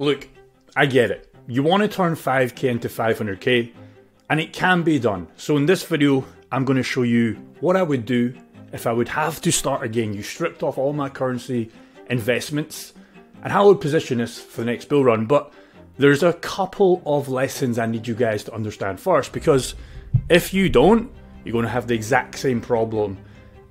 Look, I get it. You want to turn 5k into 500k, and it can be done. So in this video, I'm going to show you what I would do if I would have to start again. You stripped off all my currency investments, and how I would position this for the next bull run. But there's a couple of lessons I need you guys to understand first, because if you don't, you're going to have the exact same problem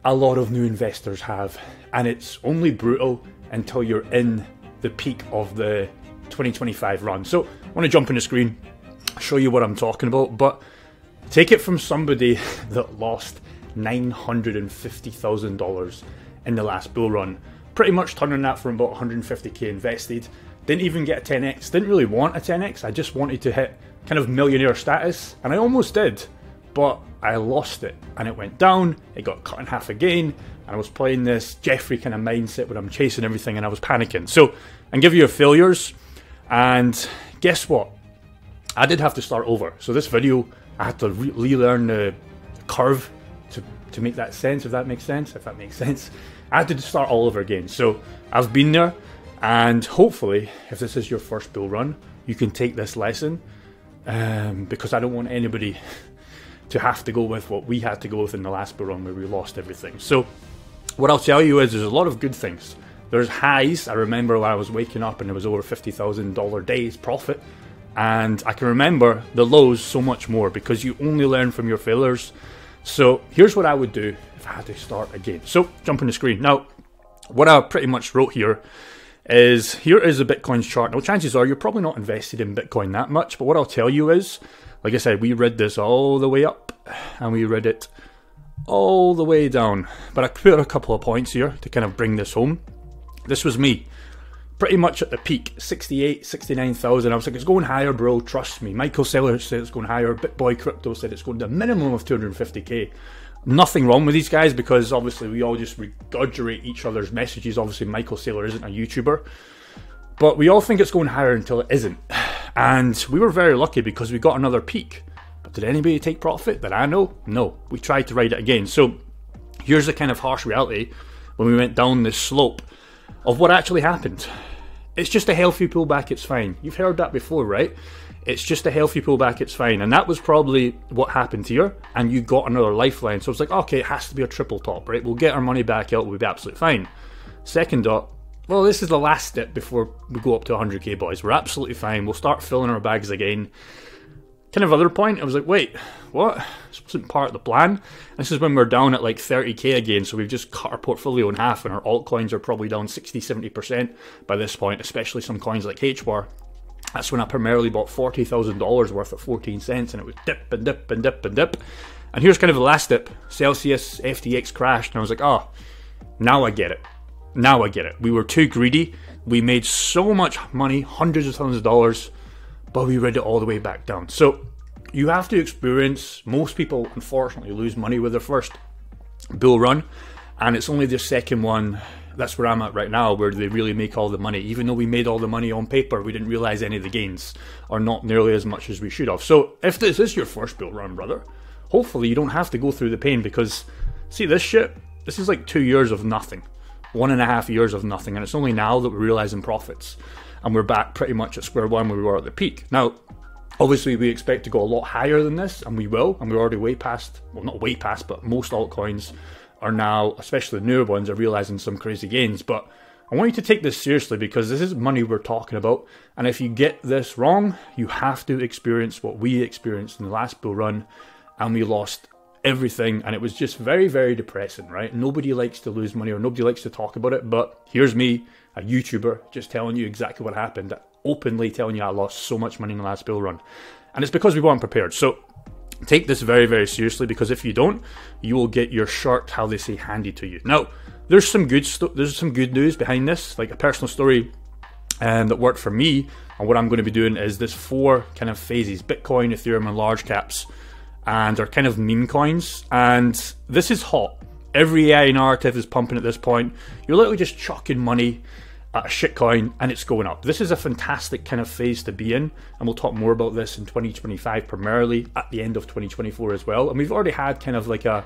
a lot of new investors have, and it's only brutal until you're in the peak of the 2025 run. So I want to jump on the screen, show you what I'm talking about, but take it from somebody that lost $950,000 in the last bull run. Pretty much turning that from about 150k invested. Didn't even get a 10x, didn't really want a 10x, I just wanted to hit kind of millionaire status, and I almost did, but I lost it and it went down, it got cut in half again, and I was playing this Jeffrey kind of mindset where I'm chasing everything and I was panicking. So, and give you your failures, and guess what? I did have to start over. So this video, I had to relearn the curve to, to make that sense, if that makes sense, if that makes sense. I had to start all over again. So I've been there, and hopefully, if this is your first bull run, you can take this lesson um, because I don't want anybody to have to go with what we had to go with in the last bull run where we lost everything. So what I'll tell you is there's a lot of good things. There's highs. I remember when I was waking up and it was over $50,000 days profit. And I can remember the lows so much more because you only learn from your failures. So here's what I would do if I had to start again. So jump on the screen. Now, what I pretty much wrote here is here is a Bitcoin's chart. Now, chances are you're probably not invested in Bitcoin that much, but what I'll tell you is, like I said, we read this all the way up and we read it all the way down. But I put a couple of points here to kind of bring this home. This was me. Pretty much at the peak, 68, 69,000. I was like, it's going higher, bro. Trust me. Michael Saylor said it's going higher. BitBoy Crypto said it's going to a minimum of 250k. Nothing wrong with these guys because obviously we all just regurgitate each other's messages. Obviously, Michael Saylor isn't a YouTuber. But we all think it's going higher until it isn't. And we were very lucky because we got another peak. But did anybody take profit that I know? No. We tried to ride it again. So here's the kind of harsh reality when we went down this slope of what actually happened. It's just a healthy pullback, it's fine. You've heard that before, right? It's just a healthy pullback, it's fine. And that was probably what happened here, and you got another lifeline. So it's like, okay, it has to be a triple top, right? We'll get our money back out, we'll be absolutely fine. Second dot, well, this is the last step before we go up to 100k, boys. We're absolutely fine. We'll start filling our bags again kind of other point, I was like, wait, what? This wasn't part of the plan. This is when we're down at like 30k again, so we've just cut our portfolio in half, and our altcoins are probably down 60 70% by this point, especially some coins like HBAR. That's when I primarily bought $40,000 worth at 14 cents, and it was dip and dip and dip and dip. And here's kind of the last dip Celsius FTX crashed, and I was like, oh, now I get it. Now I get it. We were too greedy. We made so much money, hundreds of thousands of dollars but we read it all the way back down. So you have to experience, most people unfortunately lose money with their first bull run, and it's only the second one. That's where I'm at right now, where they really make all the money. Even though we made all the money on paper, we didn't realize any of the gains, or not nearly as much as we should have. So, if this is your first bull run, brother, hopefully you don't have to go through the pain because, see, this shit, this is like two years of nothing, one and a half years of nothing, and it's only now that we're realizing profits and we're back pretty much at square one where we were at the peak. Now, obviously, we expect to go a lot higher than this, and we will, and we're already way past, well, not way past, but most altcoins are now, especially the newer ones, are realizing some crazy gains. But I want you to take this seriously because this is money we're talking about. And if you get this wrong, you have to experience what we experienced in the last bull run, and we lost everything. And it was just very, very depressing, right? Nobody likes to lose money or nobody likes to talk about it. But here's me a YouTuber just telling you exactly what happened, openly telling you I lost so much money in the last bull run. And it's because we weren't prepared. So take this very, very seriously because if you don't, you will get your shirt, how they say, handed to you. Now, there's some good there's some good news behind this, like a personal story um, that worked for me. And what I'm going to be doing is this four kind of phases: Bitcoin, Ethereum, and large caps, and are kind of meme coins. And this is hot. Every AI narrative is pumping at this point. You're literally just chucking money at a shitcoin and it's going up. This is a fantastic kind of phase to be in, and we'll talk more about this in 2025 primarily at the end of 2024 as well. And we've already had kind of like a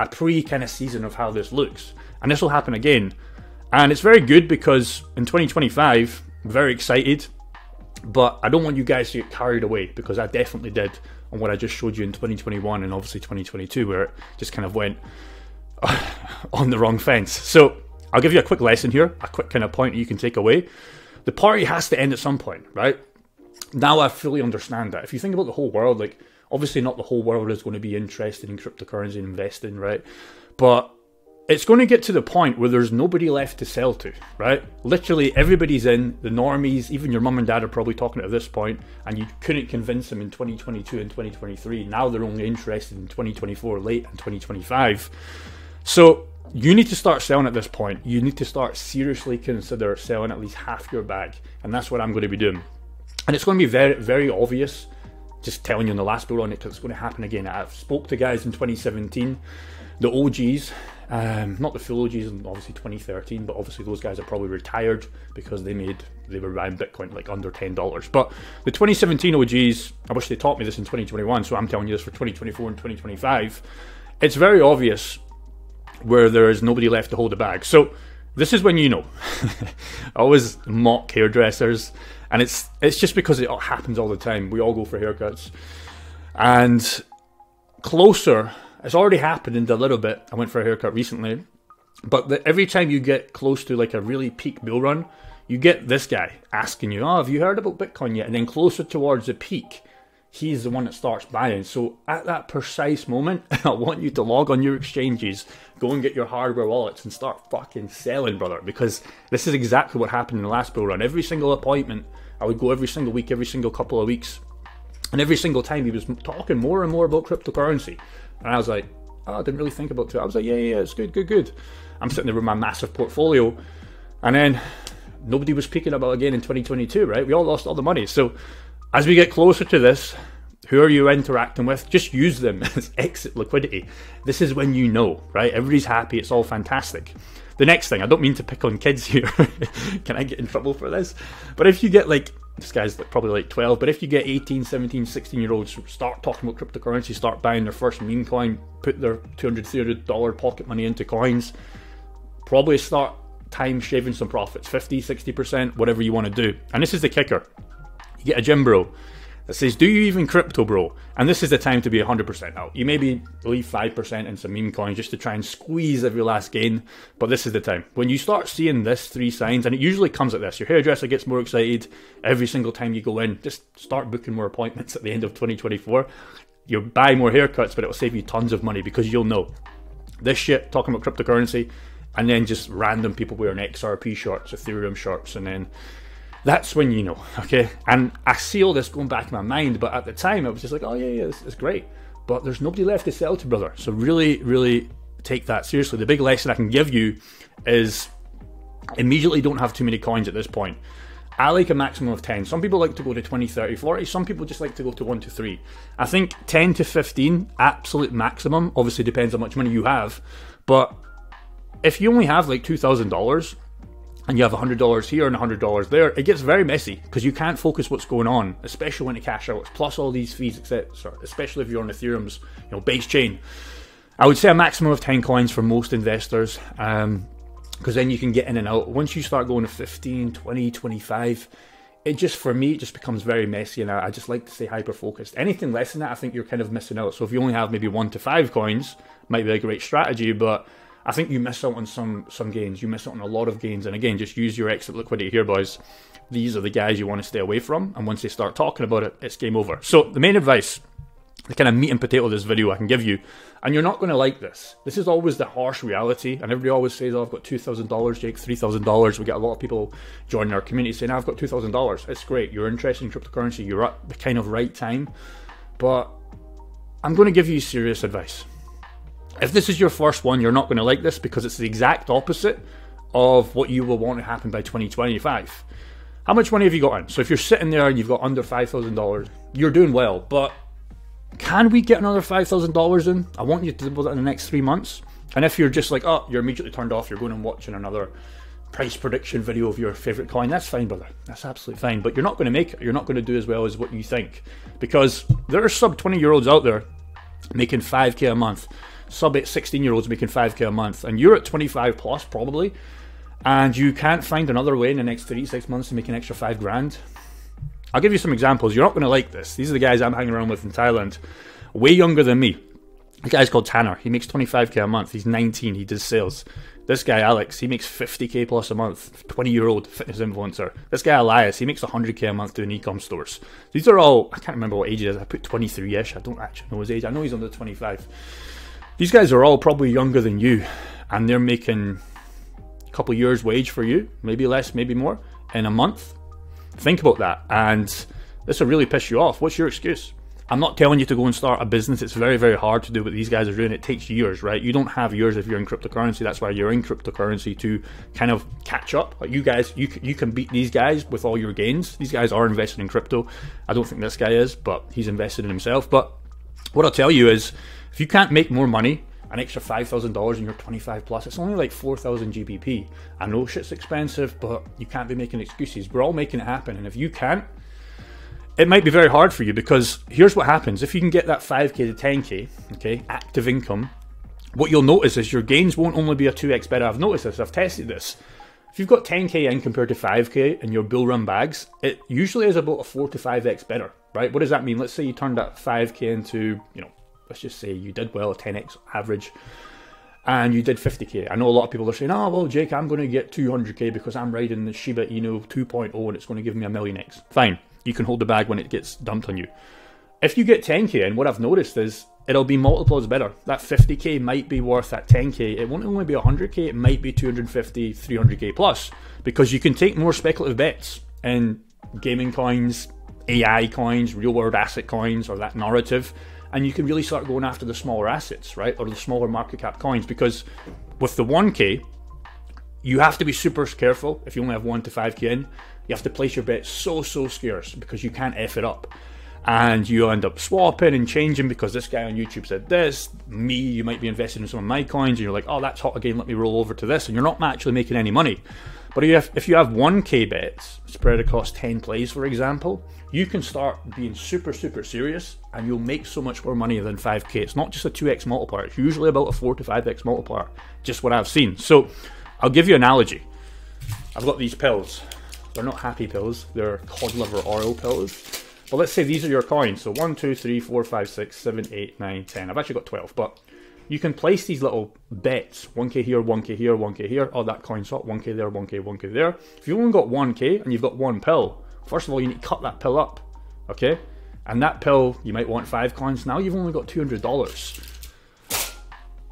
a pre kind of season of how this looks, and this will happen again. And it's very good because in 2025, I'm very excited. But I don't want you guys to get carried away because I definitely did on what I just showed you in 2021 and obviously 2022, where it just kind of went on the wrong fence. So I'll give you a quick lesson here, a quick kind of point you can take away. The party has to end at some point, right? Now I fully understand that. If you think about the whole world, like obviously not the whole world is going to be interested in cryptocurrency and investing, right? But it's going to get to the point where there's nobody left to sell to, right? Literally everybody's in, the normies, even your mum and dad are probably talking at this point, and you couldn't convince them in 2022 and 2023. Now they're only interested in 2024 late and 2025. So you need to start selling at this point. You need to start seriously consider selling at least half your bag, and that's what I'm going to be doing. And it's going to be very, very obvious. Just telling you in the last bull on it, it's going to happen again. I've spoke to guys in 2017, the OGs, um, not the full OGs in obviously 2013, but obviously those guys are probably retired because they made they were buying Bitcoin like under ten dollars. But the 2017 OGs, I wish they taught me this in 2021, so I'm telling you this for 2024 and 2025. It's very obvious where there is nobody left to hold the bag. So this is when you know. I always mock hairdressers, and it's it's just because it happens all the time. We all go for haircuts, and closer. It's already happened a little bit. I went for a haircut recently, but the, every time you get close to like a really peak bull run, you get this guy asking you, "Oh, have you heard about Bitcoin yet?" And then closer towards the peak, he's the one that starts buying. So at that precise moment, I want you to log on your exchanges, go and get your hardware wallets and start fucking selling, brother. Because this is exactly what happened in the last bull run. Every single appointment, I would go every single week, every single couple of weeks. And every single time he was talking more and more about cryptocurrency. And I was like, oh, I didn't really think about it. I was like, yeah, yeah, it's good, good, good. I'm sitting there with my massive portfolio. And then nobody was speaking about again in 2022, right? We all lost all the money. So as we get closer to this, who are you interacting with? Just use them as exit liquidity. This is when you know, right? Everybody's happy, it's all fantastic. The next thing, I don't mean to pick on kids here. Can I get in trouble for this? But if you get like, this guy's probably like 12, but if you get 18, 17, 16 year olds start talking about cryptocurrency, start buying their first meme coin, put their $200, $300 pocket money into coins, probably start time shaving some profits 50, 60%, whatever you want to do. And this is the kicker you get a gym bro that says, Do you even crypto, bro? And this is the time to be 100% out. You maybe leave 5% in some meme coins just to try and squeeze every last gain, but this is the time. When you start seeing this three signs, and it usually comes like this your hairdresser gets more excited every single time you go in, just start booking more appointments at the end of 2024. You'll buy more haircuts, but it'll save you tons of money because you'll know this shit, talking about cryptocurrency, and then just random people wearing XRP shorts, Ethereum shorts, and then that's when you know, okay? And I see all this going back in my mind, but at the time I was just like, oh yeah, yeah, this is great. But there's nobody left to sell to, brother. So really, really take that seriously. The big lesson I can give you is immediately don't have too many coins at this point. I like a maximum of 10. Some people like to go to 20, 30, 40. Some people just like to go to 1 to 3. I think 10 to 15, absolute maximum. Obviously, depends how much money you have. But if you only have like $2,000, and you have $100 here and $100 there, it gets very messy because you can't focus what's going on, especially when it cash out, plus all these fees, etc. Especially if you're on Ethereum's you know base chain. I would say a maximum of 10 coins for most investors because um, then you can get in and out. Once you start going to 15, 20, 25, it just, for me, it just becomes very messy and I, I just like to stay hyper focused. Anything less than that, I think you're kind of missing out. So if you only have maybe one to five coins, might be a great strategy, but I think you miss out on some some gains. You miss out on a lot of gains. And again, just use your exit liquidity here, boys. These are the guys you want to stay away from. And once they start talking about it, it's game over. So the main advice, the kind of meat and potato of this video I can give you, and you're not going to like this. This is always the harsh reality. And everybody always says, oh, I've got $2,000, Jake, $3,000. We get a lot of people joining our community saying, I've got $2,000. It's great. You're interested in cryptocurrency. You're at the kind of right time. But I'm going to give you serious advice. If this is your first one, you're not going to like this because it's the exact opposite of what you will want to happen by 2025. How much money have you got in? So if you're sitting there and you've got under $5,000, you're doing well. But can we get another $5,000 in? I want you to do that in the next three months. And if you're just like, oh, you're immediately turned off, you're going and watching another price prediction video of your favorite coin, that's fine, brother. That's absolutely fine. But you're not going to make it. You're not going to do as well as what you think. Because there are sub 20 year olds out there making 5k a month sub 16 year olds making 5k a month, and you're at 25 plus probably, and you can't find another way in the next three, six months to make an extra five grand, I'll give you some examples. You're not going to like this. These are the guys I'm hanging around with in Thailand, way younger than me. The guy's called Tanner. He makes 25k a month. He's 19. He does sales. This guy Alex, he makes 50k plus a month. 20 year old fitness influencer. This guy Elias, he makes 100k a month doing ecom stores. These are all. I can't remember what age he is. I put 23ish. I don't actually know his age. I know he's under 25. These guys are all probably younger than you, and they're making a couple years' wage for you, maybe less, maybe more, in a month. Think about that, and this will really piss you off. What's your excuse? I'm not telling you to go and start a business. It's very, very hard to do what these guys are doing. It takes years, right? You don't have years if you're in cryptocurrency. That's why you're in cryptocurrency to kind of catch up. You guys, you you can beat these guys with all your gains. These guys are invested in crypto. I don't think this guy is, but he's invested in himself. But what I'll tell you is, if you can't make more money, an extra five thousand dollars and you're 25 plus, it's only like 4,000 GBP. I know shit's expensive, but you can't be making excuses. We're all making it happen, and if you can't it might be very hard for you because here's what happens. If you can get that 5k to 10k okay active income what you'll notice is your gains won't only be a 2x better. I've noticed this. I've tested this. If you've got 10k in compared to 5k in your bull run bags it usually is about a 4 to 5x better right? What does that mean? Let's say you turned that 5k into you know let's just say you did well a 10x average and you did 50k. I know a lot of people are saying, oh, well, Jake, I'm going to get 200k because I'm riding the Shiba Inu 2.0 and it's going to give me a million X. Fine you can hold the bag when it gets dumped on you. If you get 10k, and what I've noticed is it'll be multiples better. That 50k might be worth that 10k. It won't only be 100k, it might be 250, 300k plus because you can take more speculative bets in gaming coins, AI coins, real world asset coins, or that narrative. And you can really start going after the smaller assets, right? Or the smaller market cap coins because with the 1k, you have to be super careful if you only have 1 to 5k in you have to place your bets so, so scarce because you can't F it up. And you end up swapping and changing because this guy on YouTube said this. Me, you might be invested in some of my coins and you're like, oh, that's hot again, let me roll over to this. And you're not actually making any money. But if if you have 1k bets spread across 10 plays, for example, you can start being super, super serious and you'll make so much more money than 5k. It's not just a 2x multiplier, it's usually about a 4 to 5x multiplier, just what I've seen. So I'll give you an analogy. I've got these pills. They're not happy pills, they're cod liver oil pills. But let's say these are your coins. So 1, 2, 3, 4, 5, 6, 7, 8, 9, 10. I've actually got 12, but you can place these little bets 1k here, 1k here, 1k here. Oh, that coin hot, 1k there, 1k, 1k there. If you've only got 1k and you've got one pill, first of all, you need to cut that pill up, okay? And that pill, you might want five coins. Now you've only got $200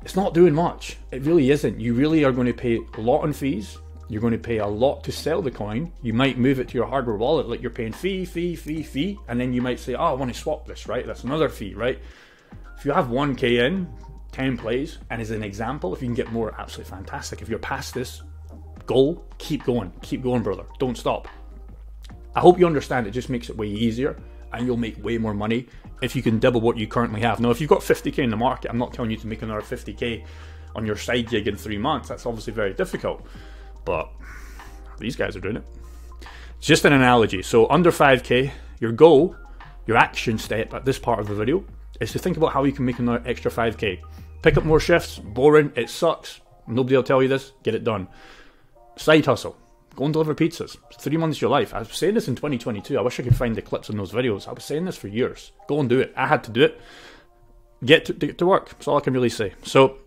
it's not doing much. It really isn't. You really are going to pay a lot in fees. You're going to pay a lot to sell the coin. You might move it to your hardware wallet, like you're paying fee, fee, fee, fee, and then you might say, "Oh, I want to swap this." Right? That's another fee, right? If you have 1k in, 10 plays, and as an example, if you can get more, absolutely fantastic. If you're past this goal, keep going, keep going, brother. Don't stop. I hope you understand. It just makes it way easier, and you'll make way more money if you can double what you currently have. Now, if you've got 50k in the market, I'm not telling you to make another 50k on your side gig in three months. That's obviously very difficult but these guys are doing it. Just an analogy. So under 5k, your goal, your action step at this part of the video is to think about how you can make another extra 5k. Pick up more shifts, boring, it sucks. Nobody will tell you this, get it done. Side hustle. Go and deliver pizzas. Three months of your life. I was saying this in 2022. I wish I could find the clips in those videos. I was saying this for years. Go and do it. I had to do it. Get to, get to work. That's all I can really say. So,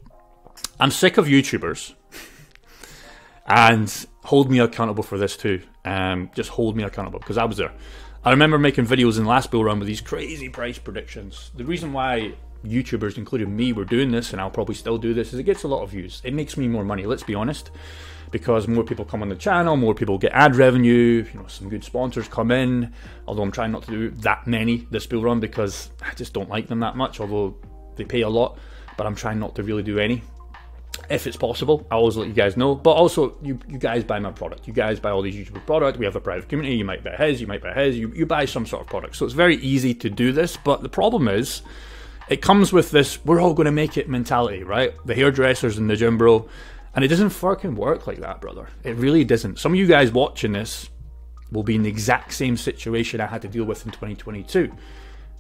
I'm sick of YouTubers and hold me accountable for this too. Um, just hold me accountable because I was there. I remember making videos in the last bull run with these crazy price predictions. The reason why YouTubers, including me, were doing this, and I'll probably still do this, is it gets a lot of views. It makes me more money. Let's be honest, because more people come on the channel, more people get ad revenue. You know, some good sponsors come in. Although I'm trying not to do that many this bull run because I just don't like them that much. Although they pay a lot, but I'm trying not to really do any if it's possible. I always let you guys know. But also, you, you guys buy my product. You guys buy all these YouTube product. We have a private community. You might buy his. You might buy his. You, you buy some sort of product. So it's very easy to do this. But the problem is, it comes with this we're all going to make it mentality, right? The hairdressers and the gym bro. And it doesn't fucking work like that, brother. It really doesn't. Some of you guys watching this will be in the exact same situation I had to deal with in 2022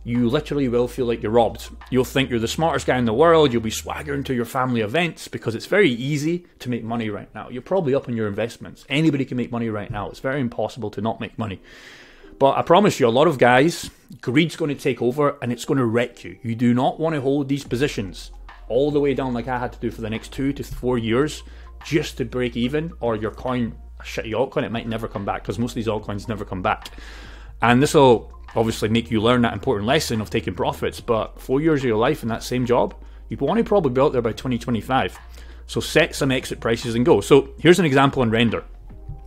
you literally will feel like you're robbed. You'll think you're the smartest guy in the world, you'll be swaggering to your family events because it's very easy to make money right now. You're probably up on your investments. Anybody can make money right now. It's very impossible to not make money. But I promise you, a lot of guys, greed's going to take over and it's going to wreck you. You do not want to hold these positions all the way down like I had to do for the next two to four years just to break even, or your coin, shitty altcoin, it might never come back because most of these altcoins never come back. And this will obviously make you learn that important lesson of taking profits. But four years of your life in that same job, you'd want to probably be out there by 2025. So set some exit prices and go. So here's an example on Render.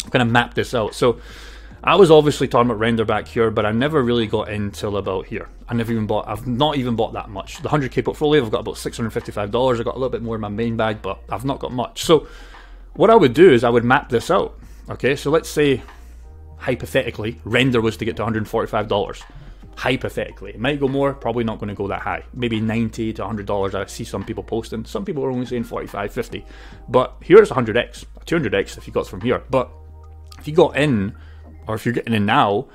I'm going to map this out. So I was obviously talking about render back here, but I never really got until about here. I never even bought, I've not even bought that much. The 100k portfolio, I've got about $655. I got a little bit more in my main bag, but I've not got much. So what I would do is I would map this out. Okay, so let's say, hypothetically, render was to get to $145. Hypothetically, it might go more, probably not going to go that high. Maybe 90 to $100. I see some people posting. Some people are only saying 45, 50. But here's 100x, 200x if you got from here. But if you got in or if you're getting in now,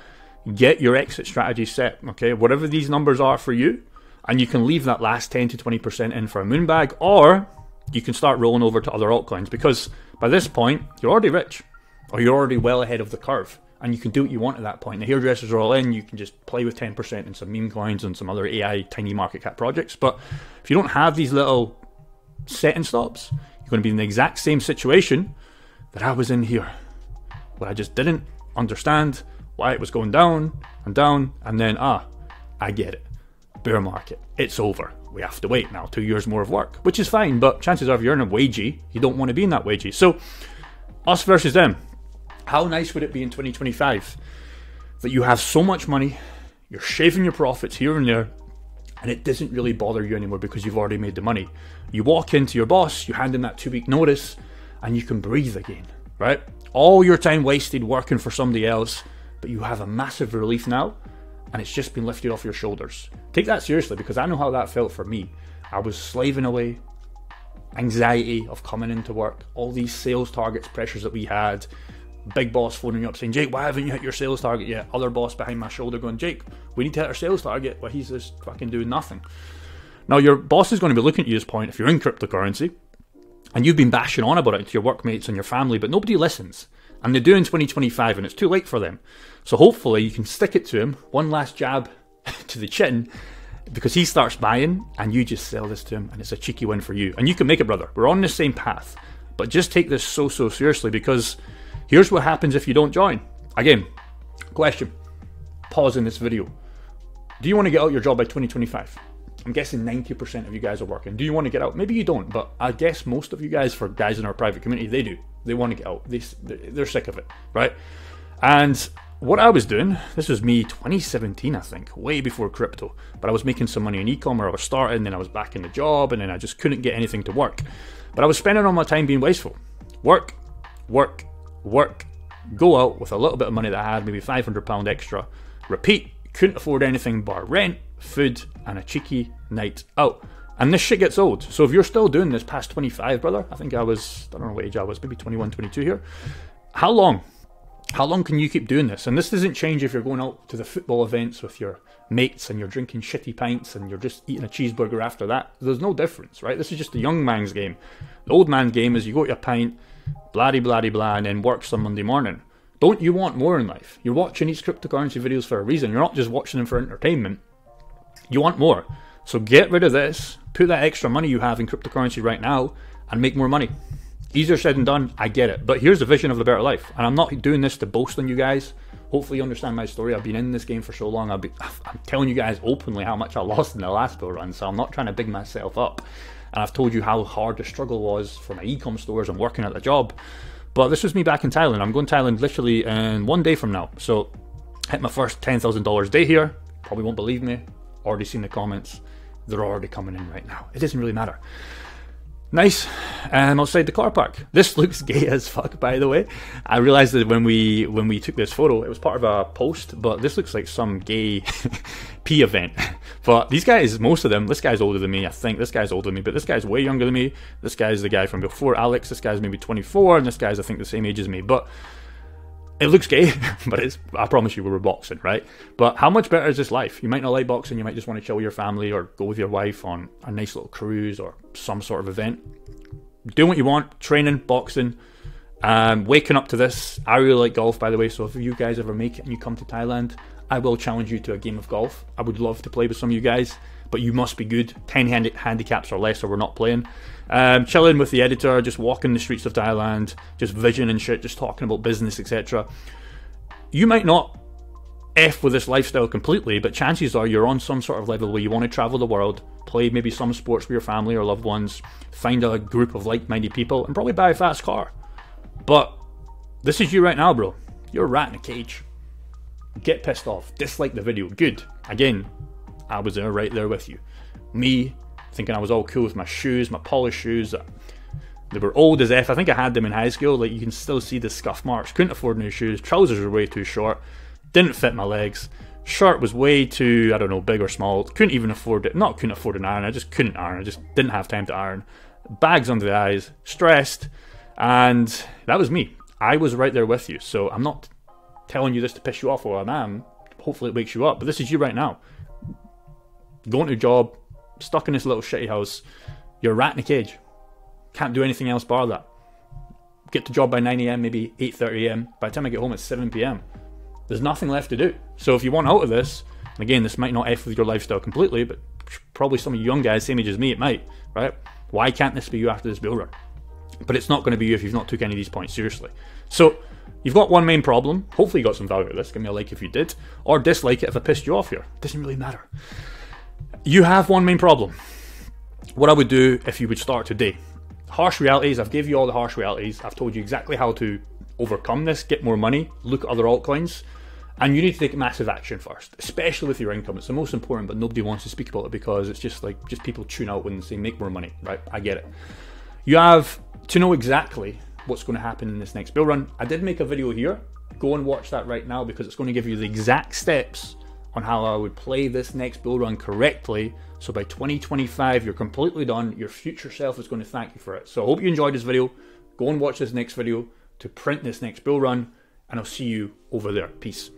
get your exit strategy set. Okay, whatever these numbers are for you, and you can leave that last 10 to 20% in for a moonbag, or you can start rolling over to other altcoins because by this point you're already rich, or you're already well ahead of the curve, and you can do what you want at that point. The hairdressers are all in. You can just play with 10% and some meme coins and some other AI tiny market cap projects. But if you don't have these little setting stops, you're going to be in the exact same situation that I was in here, where I just didn't understand why it was going down and down, and then, ah, I get it. Bear market. It's over. We have to wait now, two years more of work, which is fine, but chances are if you're in a wagey, you don't want to be in that wagey. So, us versus them. How nice would it be in 2025 that you have so much money, you're shaving your profits here and there, and it doesn't really bother you anymore because you've already made the money. You walk into your boss, you hand him that two week notice, and you can breathe again, right? all your time wasted working for somebody else, but you have a massive relief now and it's just been lifted off your shoulders. Take that seriously because I know how that felt for me. I was slaving away, anxiety of coming into work, all these sales targets, pressures that we had. Big boss phoning up saying, Jake, why haven't you hit your sales target yet? Other boss behind my shoulder going, Jake, we need to hit our sales target. Well, he's just fucking doing nothing. Now, your boss is going to be looking at you this point if you're in cryptocurrency and you've been bashing on about it to your workmates and your family, but nobody listens. And they're doing 2025 and it's too late for them. So hopefully you can stick it to him, one last jab to the chin, because he starts buying and you just sell this to him and it's a cheeky win for you. And you can make it, brother. We're on the same path. But just take this so, so seriously because here's what happens if you don't join. Again, question. Pause in this video. Do you want to get out your job by 2025? I'm guessing 90% of you guys are working. Do you want to get out? Maybe you don't, but I guess most of you guys, for guys in our private community, they do. They want to get out. They, they're sick of it, right? And what I was doing, this was me 2017, I think, way before crypto, but I was making some money in e-commerce. I was starting, then I was back in the job, and then I just couldn't get anything to work. But I was spending all my time being wasteful. Work, work, work, go out with a little bit of money that I had, maybe £500 extra, repeat, couldn't afford anything bar rent, food, and a cheeky night out. And this shit gets old. So if you're still doing this past 25, brother, I think I was, I don't know what age I was, maybe 21, 22 here. How long? How long can you keep doing this? And this doesn't change if you're going out to the football events with your mates and you're drinking shitty pints and you're just eating a cheeseburger after that. There's no difference, right? This is just the young man's game. The old man's game is you go to your pint, blah blah blah and then work some Monday morning. Don't you want more in life? You're watching these cryptocurrency videos for a reason. You're not just watching them for entertainment. You want more. So get rid of this, put that extra money you have in cryptocurrency right now, and make more money. Easier said than done, I get it. But here's the vision of the better life. And I'm not doing this to boast on you guys. Hopefully, you understand my story. I've been in this game for so long. i am telling you guys openly how much I lost in the last bull run. So I'm not trying to big myself up. And I've told you how hard the struggle was for my e-com stores and working at the job. But this was me back in Thailand. I'm going to Thailand literally in one day from now. So hit my first $10,000 day here. Probably won't believe me already seen the comments. They're already coming in right now. It doesn't really matter. Nice. Um, outside the car park. This looks gay as fuck, by the way. I realised that when we when we took this photo, it was part of a post, but this looks like some gay P event. But these guys, most of them, this guy's older than me, I think. This guy's older than me, but this guy's way younger than me. This guy's the guy from before Alex. This guy's maybe 24, and this guy's, I think, the same age as me. But it looks gay, but it's I promise you we were boxing, right? But how much better is this life? You might not like boxing, you might just want to chill with your family or go with your wife on a nice little cruise or some sort of event. Do what you want, training, boxing, Um, waking up to this, I really like golf, by the way. So if you guys ever make it and you come to Thailand, I will challenge you to a game of golf. I would love to play with some of you guys, but you must be good. 10 handi- handicaps or less, or we're not playing. Um, chilling with the editor, just walking the streets of Thailand, just vision and shit, just talking about business, etc. You might not F with this lifestyle completely, but chances are you're on some sort of level where you want to travel the world, play maybe some sports with your family or loved ones, find a group of like minded people, and probably buy a fast car. But this is you right now, bro. You're a rat in a cage. Get pissed off. Dislike the video. Good. Again, I was there right there with you. Me thinking I was all cool with my shoes, my polished shoes. They were old as F. I think I had them in high school. Like you can still see the scuff marks. Couldn't afford new shoes. Trousers were way too short. Didn't fit my legs. Shirt was way too, I don't know, big or small. Couldn't even afford it. Not couldn't afford an iron. I just couldn't iron. I just didn't have time to iron. Bags under the eyes. Stressed. And that was me. I was right there with you. So I'm not telling you this to piss you off or I am. Hopefully it wakes you up. But this is you right now. Going to a job, stuck in this little shitty house. You're a rat in a cage. Can't do anything else bar that. Get to job by 9am, maybe 8.30am. By the time I get home, it's 7pm. There's nothing left to do. So if you want out of this, and again, this might not F with your lifestyle completely, but probably some of you young guys, same age as me, it might, right? Why can't this be you after this bull run? but it's not going to be you if you've not took any of these points seriously. So you've got one main problem. Hopefully you got some value out of this. Give me a like if you did, or dislike it if I pissed you off here. Doesn't really matter. You have one main problem. What I would do if you would start today. Harsh realities. I've gave you all the harsh realities. I've told you exactly how to overcome this, get more money, look at other altcoins. And you need to take massive action first, especially with your income. It's the most important, but nobody wants to speak about it because it's just like just people tune out when they say make more money, right? I get it. You have to know exactly what's going to happen in this next bull run, I did make a video here. Go and watch that right now because it's going to give you the exact steps on how I would play this next bull run correctly. So by 2025, you're completely done. Your future self is going to thank you for it. So I hope you enjoyed this video. Go and watch this next video to print this next bull run, and I'll see you over there. Peace.